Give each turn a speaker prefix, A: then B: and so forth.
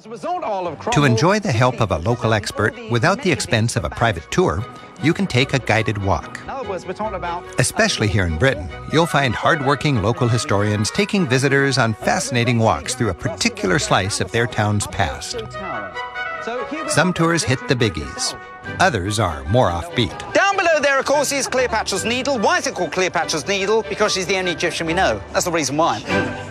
A: To enjoy the help of a local expert without the expense of a private tour, you can take a guided walk. Especially here in Britain, you'll find hardworking local historians taking visitors on fascinating walks through a particular slice of their town's past. Some tours hit the biggies, others are more offbeat.
B: Down below there, of course, is Cleopatra's Needle. Why is it called Cleopatra's Needle? Because she's the only Egyptian we know. That's the reason why.